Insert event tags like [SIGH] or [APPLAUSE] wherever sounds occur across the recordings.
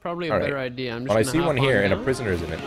Probably a All better right. idea. I'm just Well, I gonna see one on here, and a down. prisoner's in it.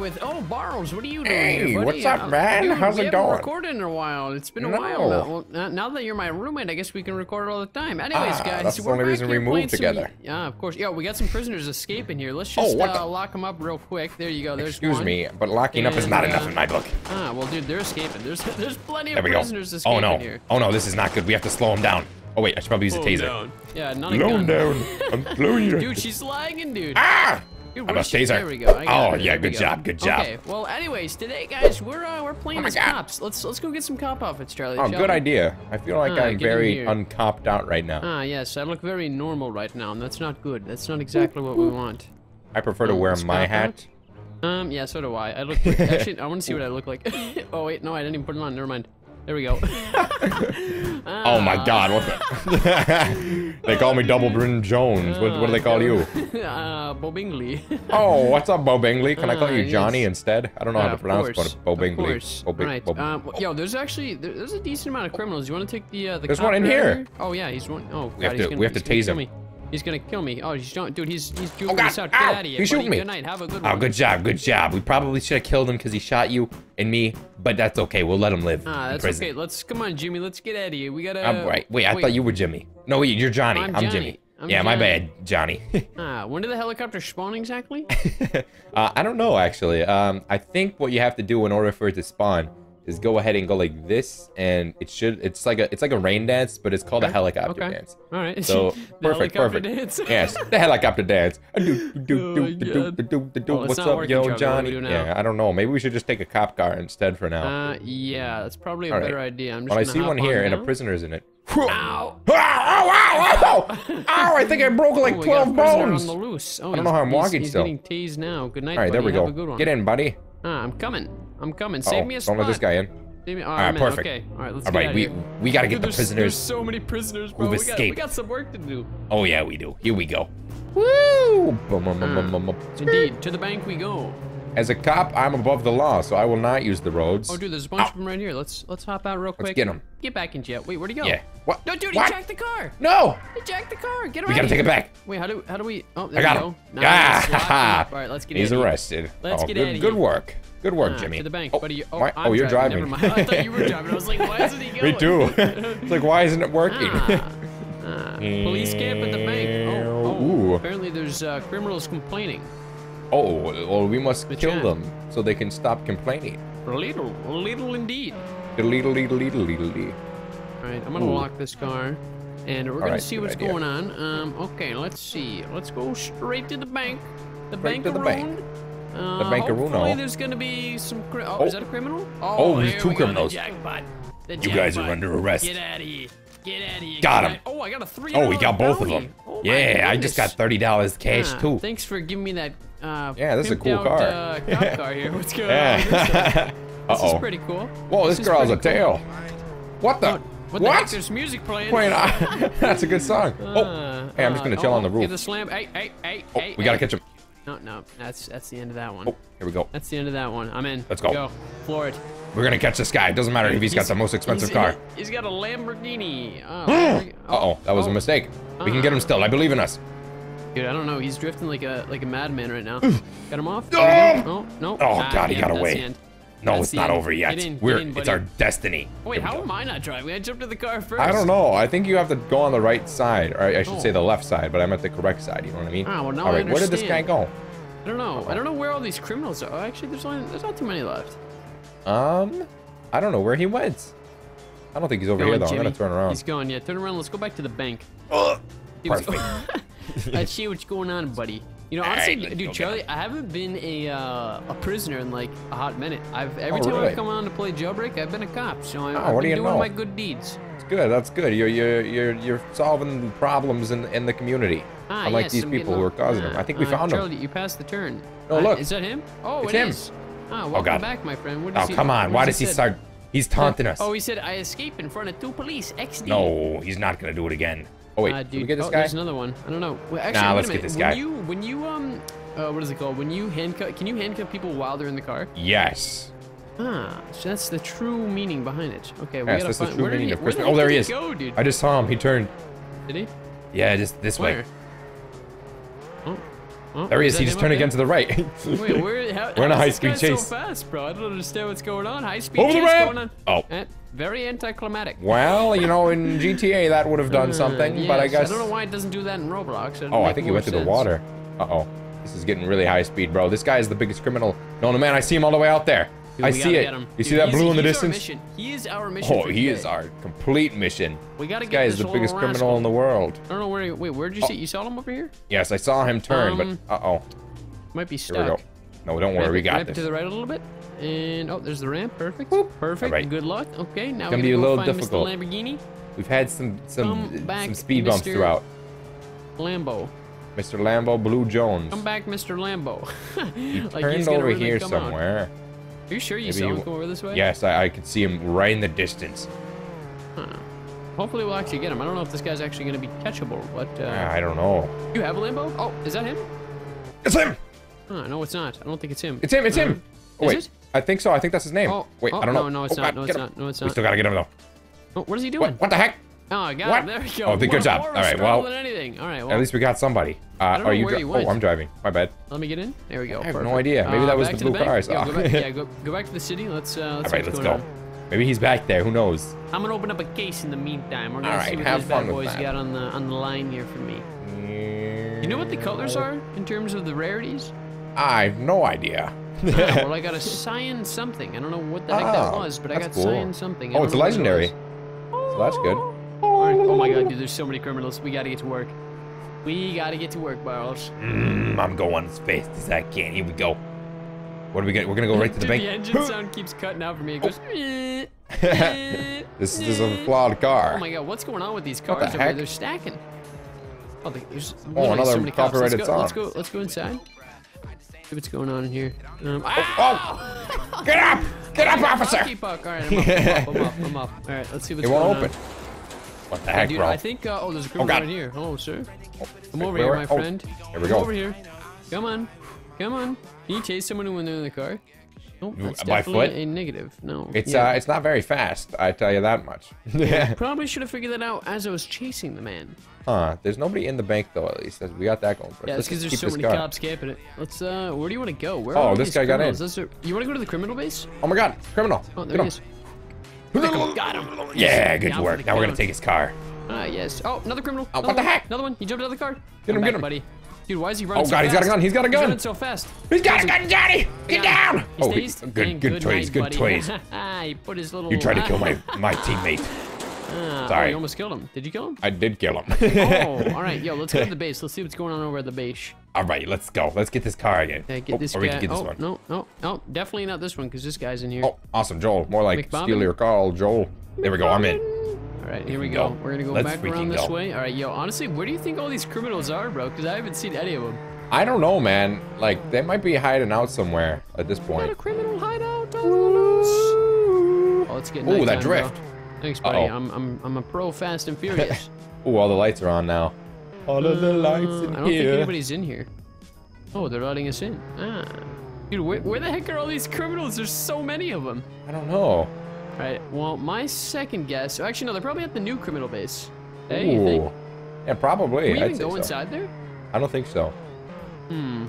With oh, Barrows. What are you doing Hey, here, what's up, Uh, man? dude, How's we it haven't going? recorded in a while. It's been a No. while now. Well, now- now that you're my roommate, I guess we can record all the time. Anyways, Ah, guys, that's the we're only back reason we moved playing some- together. Yeah, of course. Yeah, we got some prisoners escaping here. Let's Oh, just what uh, lock them up real quick. There you go. There's Excuse one. me, but locking up is not And, enough uh, in my book. Ah, well, dude, they're escaping. There's [LAUGHS] there's plenty There of we go. escaping Oh no. here. Oh no, this is not good. We have to slow them down. Oh wait, I should probably use a taser. down. Yeah, not a gun. down. I'm [LAUGHS] slowing you. Dude, she's lagging, dude. Ah! Dude, How where's about taser? There we go. Oh her. yeah, good go. job, good job. Okay. Well, anyways, today, guys, we're uh, we're playing Oh as God. cops. Let's let's go get some cop outfits, Charlie. Oh, good we? idea. I feel like Ah, I'm very uncopped out right now. Ah, yes, I look very normal right now, and that's not good. That's not exactly what we want. I prefer to Oh, wear my hat. Um, yeah, so do I. I look. [LAUGHS] Pretty, actually, I want to see what I look like. [LAUGHS] oh wait, no, I didn't even put it on. Never mind. There we go. [LAUGHS] Oh my god, what the? [LAUGHS] they call me Double Brin Jones. What, what do they call you? [LAUGHS] uh, Bo Bingley. Oh, what's up, Bo Bingley? Can I call Ah, you Johnny yes. instead? I don't know Yeah, how to pronounce course, it. Bo of Bingley. course. Bo Bing- right. Bo- um, yo, there's actually there- there's a decent amount of criminals. You want to take the uh, the There's cop one in right here. Oh yeah, he's one oh We have God, he's to- gonna, we have to tase kill him. He's gonna kill me. Oh, he's don't, dude. He's he's juking Oh, us out. Get Ow. out of here. He's shooting me. Good night. Have a good Oh, one. good job, good job. We probably should have killed him because he shot you and me, but that's okay. We'll let him live Ah, that's prison. okay. Let's come on, Jimmy. Let's get out of here. We gotta. I'm right. Wait, I thought you were Jimmy. No, wait, you're Johnny. I'm I'm, Johnny. Jimmy. I'm yeah, my bad, Johnny. [LAUGHS] Ah, when did the helicopter spawn exactly? [LAUGHS] uh, I don't know actually. Um, I think what you have to do in order for it to spawn is go ahead and go like this, and it should. It's like a it's like a rain dance, but it's called a Okay, helicopter okay. dance. All right. So [LAUGHS] perfect, perfect. dance? [LAUGHS] yes, the helicopter dance. What's up, yo. Johnny? Yeah, I don't know. Maybe we should just take a cop car instead for now. Uh, yeah, that's probably a All right. better idea. I'm just well, I see one here, on and a down. prisoner's in it. Ow! Ow, ow, ow, ow! I think I broke like Oh, we got a 12 bones. on the loose. Oh, I don't know how I'm he's- walking he's still. getting tased now. Good night, All right, there we go. a. Get in, buddy. Ah, I'm coming. I'm coming. Oh, Save me a spot. don't let this guy in. Save me. Oh, All right, perfect. Okay. All right, let's All get right, we here. we gotta get Dude, the there's, prisoners. There's so many prisoners, bro. We got, we got some work to do. Oh yeah, we do. Here we go. Woo! Indeed, to the bank we go. As a cop, I'm above the law, so I will not use the roads. Oh, dude, there's a bunch Ow. of them right here. Let's let's hop out real quick. get 'em. Get them. Get back in jail. Wait, where'd he go? Yeah. What? No, dude, What? he jacked the car. No! He jacked the car. Get him. We gotta take it back. Wait, how do how do we? Oh, there I got we him. go. Ah, him up. All right, let's get He's arrested. Let's oh, get good, good work. Good work, Ah, Jimmy. To the bank, oh, buddy. Oh, oh, you're driving. Never mind. I thought you were driving. I was like, why [LAUGHS] isn't he going? Me [LAUGHS] too. it's like, why isn't it working? Ah, [LAUGHS] ah. Police camp at the bank. Oh, oh. Apparently, there's uh, criminals complaining. Oh, well, we must The kill chat. them so they can stop complaining. Little, little indeed. Diddle, diddle, diddle, diddle, diddle. All right, I'm gonna Ooh. lock this car, and we're gonna right, see what's idea. going on. Um, okay, let's see. Let's go straight to the bank. The Straight bank to the bank. Uh, Bankaroon. Hopefully, there's gonna be some. Oh, Oh. is that a criminal? Oh, oh there's two go, the criminals. jackpot. The You guys are jackpot. under arrest. Get out of here. Get out of here. Got him. Oh, I got a three. Oh, we got both of them. Oh, yeah, I just got $30 cash, Ah, too. Thanks for giving me that. Uh, Yeah, this is a cool car. Uh, cop [LAUGHS] car here. What's going on? This, [LAUGHS] Yeah. this is pretty cool. Whoa, this is girl has a cool. tail. What the? What? What the? There's music playing. Wait, I- [LAUGHS] that's a good song. Oh, Uh, hey, I'm just uh, gonna chill oh, on the Get roof. the slam. Hey, hey, hey, Oh, hey. we gotta hey. catch him. No, no, that's that's the end of that one. Oh, here we go. That's the end of that one. I'm in. Let's go. Go. Floor it. We're gonna catch this guy. It doesn't matter if he's got the most expensive he's- car. he's got a Lamborghini. Oh, [GASPS] Uh oh, that was a oh. mistake. We can get him still. I believe in us. Dude, I don't know. He's drifting like a like a madman right now. Got him off. We. Oh no. Oh, Ah, God, he yeah, got away. No, That's it's not end. over yet. Get in, get We're in, it's our destiny. Wait, how go. am I not driving? I jumped to the car first. I don't know. I think you have to go on the right side, or I should Oh. say the left side, but I'm at the correct side. You know what I mean? Ah, well, now All I right, where did this guy go? I don't know. I don't know where all these criminals are. Oh, actually, there's only there's not too many left. Um, I don't know where he went. I don't think he's over here Going, though. I'm gonna turn around. He's going. Yeah, turn around. Let's go back to the bank. What's Perfect. [LAUGHS] [LAUGHS] Let's see what's going on, buddy. You know, honestly, right, dude, Charlie. I haven't been a uh, a prisoner in like a hot minute. I've every Oh, time really? I've come on to play jailbreak, I've been a cop. So I, Oh, I've what do doing know? my good deeds. It's good. That's good. You're you're you're you're solving problems in in the community. Ah, Unlike yes, these I'm people who are causing them. ah, I think we uh, found Charlie, them. you passed the turn. Oh, Uh, look. Is that him? Oh, It's it him. is. Ah, welcome God. back, my friend. What Oh he, come on! Why does he start? He's taunting us. Oh, he said I escaped in front of two police. XD. No, he's not gonna do it again. Oh wait, Uh, did we dude, get this oh, guy? there's another one. I don't know. Well, actually, Nah, wait let's a get this when guy. you when you um uh, what is it called? When you handcuff, can you handcuff people while they're in the car? Yes. Ah, so that's the true meaning behind it. Okay, we Yes, gotta that's the true where did meaning he, of where Oh, there he is. Go, dude. I just saw him. He turned. Did he? Yeah, just this Where? way. Oh, oh, There he is. He just turned again to the right. Wait, where? [LAUGHS] How, We're in a high speed chase. So fast, bro. I don't understand what's going on. High speed Over the ramp. going on. Oh. Eh, very anticlimactic. well, you know, in [LAUGHS] GTA that would have done Uh, something, but I guess. I don't know why it doesn't do that in Roblox. Oh, I think he went through the water. Uh oh. This is getting really high speed, bro. This guy is the biggest criminal. No, no, man. I see him all the way out there. Dude, I see it. You see that blue in the distance? He is our mission. Oh, he today. is our complete mission. We gotta This guy is the biggest little criminal in the world. I don't know where. He, wait, where'd you Oh. see? You saw him over here? Yes, I saw him turn, Um, but uh oh. Might be Here stuck. we go. No, don't worry, we got ramp this. to the right a little bit. And oh, there's the ramp. Perfect. Perfect. All right. Good luck. Okay, now Gonna we're be a little difficult. Mr. Lamborghini. We've had some some back, some speed bumps Mr. throughout. Lambo. Mr. Lambo Blue Jones. Come back, Mr. Lambo. [LAUGHS] He Like, turned over really here somewhere. Are you sure you Maybe saw him come over this way? Yes, I, I could see him right in the distance. Huh. Hopefully we'll actually get him. I don't know if this guy's actually going to be catchable, but uh, Ah, I don't know. you have a Lambo? Oh, is that him? It's him! Huh, no, it's not. I don't think it's him. It's him! It's him! Oh, is wait. it? I think so. I think that's his name. Oh, wait, oh, I don't know. no, no, it's Oh, not. God, No, it's not. No, it's not. We still gotta get him though. Oh, what is he doing? What? What the heck? Oh, I got What? him. There we go. Oh, the- good job. All right, well- anything. All right, well, At least we got somebody. Uh, are you? he oh. I'm driving. My bad. let me get in. There we go. I have no idea. Maybe Uh, that was the blue bank. car I saw. Yeah, go back, yeah, go, [LAUGHS] go back to the city. Let's uh, let's All see right, let's going go. on. Maybe he's back there. Who knows? I'm gonna open up a case in the meantime. We're gonna All see right, what have these bad fun with boys that. got on the on the line here for me. You know what the colors are in terms of the rarities? I have no idea. [LAUGHS] Ah, well, I got a cyan something. I don't know what the heck that Oh, was, but I got cool. cyan something. I Oh, it's what it legendary. So that's good. Oh my god, dude, there's so many criminals. We gotta get to work. We gotta get to work, Barrels. Mm, I'm going as fast as I can. Here we go. What are we get? We're gonna go right to the Dude, bank. the engine sound keeps cutting out for me. It goes. "Eh, [LAUGHS] this, this is a eh." flawed car. Oh my god, what's going on with these What cars the over here? heck? They're stacking. Oh, there's Oh, another so many cops. Let's copyrighted go, let's go. Let's go inside. See what's going on in here. Um, Oh! Get up! Get up, officer! Monkey puck. All right, I'm up. I'm up. I'm up. I'm up. All right, let's see [LAUGHS] what's It going won't on. What the heck, dude, bro? I think. Uh, oh, there's a criminal God. right here. Hello, sir. Come Wait, over here, my oh, friend. Here we go. Come over here. Come on. Come on. Can you chase someone when they're in the car? Nope, that's definitely foot? a negative. No. It's yeah. uh, it's not very fast. I tell you that much. [LAUGHS] yeah. Probably should have figured that out as I was chasing the man. huh? There's nobody in the bank though. At least we got that going for us. Yeah, because there's so many cops camping it. Let's, uh, where do you want to go? Where Oh, are this guy got in. criminals? There- you want to go to the criminal base? Oh my God! Criminal! Oh, there Get he is. Got him. Yeah, good Down work. Now we're gonna take his car. Ah, yes. Oh, another criminal. Oh, Another what the one. heck? Another one. He jumped out of the car. Get him, back, get him. buddy. Dude, why is he running Oh so God, he's got a gun. He's got a gun. He's running so fast. He's got a gun, Johnny! Get down! He Oh, he- stazed? good, Dang, good toys, good toys. [LAUGHS] he put his little. You tried to kill [LAUGHS] my my teammate. Ah, Sorry. Oh, you almost killed him. Did you kill him? I did kill him. oh, [LAUGHS] all right. Yo, let's go to the base. Let's see what's going on over at the base. All right, let's go. Let's get this car again. Okay, get oh, this or we can get this oh, one. no, no, no. Definitely not this one because this guy's in here. Oh, awesome, Joel. More like McBobbin? steal your car, Joel. There we go. I'm in. All right, here we go. We're gonna go Let's back around this go. way. All right, yo. Honestly, where do you think all these criminals are, bro? Because I haven't seen any of them. I don't know, man. Like they might be hiding out somewhere at this Got a point. criminal hideout on the loose. Oh, let's get. Ooh, that drift. bro. Thanks, buddy. Uh-oh. I'm I'm I'm a pro Fast and Furious. [LAUGHS] Ooh, all the lights are on now. All of the lights Uh, in I don't think here. anybody's in here. Oh, they're letting us in. Ah. Dude, where, where the heck are all these criminals? There's so many of them. I don't know. All right. Well, my second guess. Actually, no. They're probably at the new criminal base. Hey, you think? Yeah, probably. Can we I'd even go so. inside there? I don't think so. Hmm.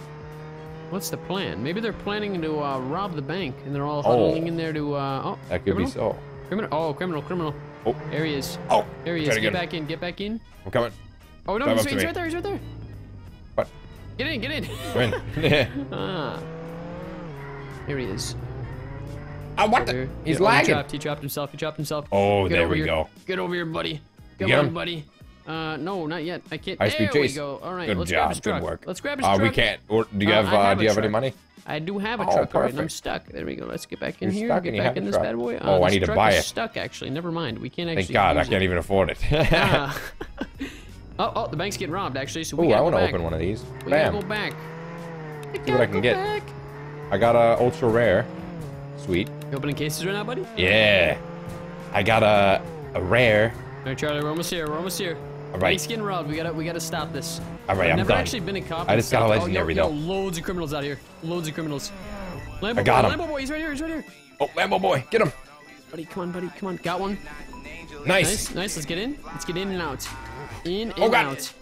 What's the plan? Maybe they're planning to uh, rob the bank, and they're all Oh. in there to. Uh, oh, That could criminal? be so. Criminal. Oh, criminal, criminal. Oh. There he is. Oh, There he is. Get get back in. Get back in. I'm coming. Oh no, Drive he's, he's right there. He's right there. What? Get in. Get in. I'm in. [LAUGHS] ah. Here he is. Ah, what the? He's Yeah, oh, He lagging. dropped, he dropped himself. He dropped himself. Oh, Get there we here. go. Get over here, buddy. Come get on, buddy. Uh, no, not yet. I can't. High there speed we go. All right, Good let's grab job. his Good work. Let's grab his Uh, truck. we can't. Or, do you Uh, have? Uh, have do you have any money? I do have a Oh, truck, right, and I'm stuck. There we go. Let's get back in You're here. get back in this truck. bad boy. Uh, Oh, I this need to buy it. Stuck actually. Never mind. We can't actually. Thank God, I can't it. even afford it. [LAUGHS] Ah. [LAUGHS] oh, oh, the bank's getting robbed actually. So we Ooh, gotta I want to open one of these. We gotta Bam. go back. See what I can get. I got a ultra rare. Sweet. You opening cases right now, buddy? Yeah. I got a a rare. All right, Charlie, we're almost here. We're almost here. All right. Thanks, getting robbed. We gotta, we gotta stop this. All right, I've I'm never actually been a cop. I just got a legendary, oh, yo, though. Yo, loads of criminals out here. Loads of criminals. Lambo I got boy, him. Lambo boy, he's right here. He's right here. Oh, Lambo boy, get him. Buddy, come on, buddy, come on. Got one. Nice. Nice, nice. Let's get in. Let's get in and out. In and Oh, God. out.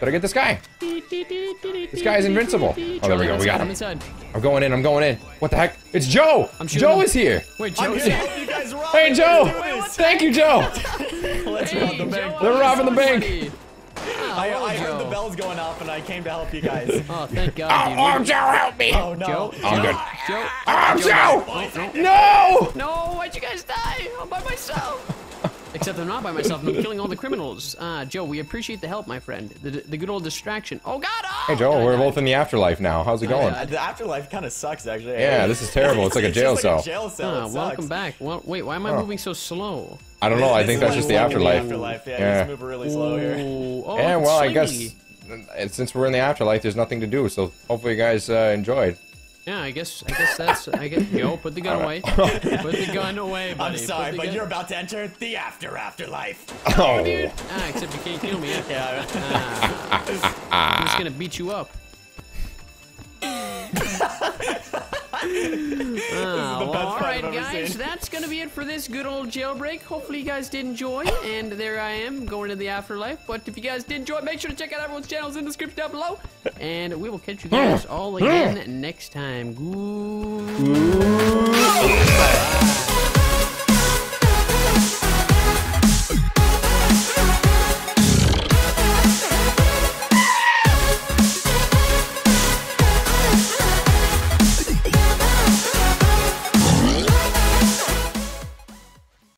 Better get this guy. This guy is invincible. Oh, there we go, we got him. Inside. I'm going in. I'm going in. What the heck? It's Joe. I'm Joe him. is here. Wait, I'm Joe's here to here. help you guys rob Hey. Joe. Thank you, Joe. Let's Hey, rob the Joe, bank. They're I'm robbing the bank. funny. I, Oh, I heard the bells going off and I came to help you guys. Oh, thank God. Oh, dude. Arm Joe, help me. Oh no. Joe, I'm good. Joe. Arm Joe. Joe. Oh, no. No. No, why'd you guys die? I'm by myself. Except I'm not by myself. I'm killing all the criminals. Ah, Joe, we appreciate the help, my friend. The, the good old distraction. Oh God! Oh, Hey, Joe. God, We're God. both in the afterlife now. How's it going? Uh, The afterlife kind of sucks, actually. Yeah, this is terrible. It's like a [LAUGHS] jail just cell. Like a jail cell. Ah, welcome back. Well, wait, why am I Oh. moving so slow? I don't know. I think that's just the walking afterlife. afterlife. Yeah, Yeah. you just move really slow here. Ooh, oh, Yeah, look, well, I guess uh, since we're in the afterlife, there's nothing to do. So hopefully you guys uh, enjoyed. Yeah, I guess. I guess that's. I guess. Yo, put the gun away. [LAUGHS] Put the gun away, buddy. I'm sorry, but gun- you're about to enter the after afterlife. Oh, dude. Ah, except you can't kill me. [LAUGHS] Yeah. Yeah. I'm just gonna beat you up. Ah, well, all fight right, guys, seen. that's gonna be it for this good old jailbreak. Hopefully, you guys did enjoy, and there I am going to the afterlife. But if you guys did enjoy, make sure to check out everyone's channels in the description down below, and we will catch you guys all again next time. Good.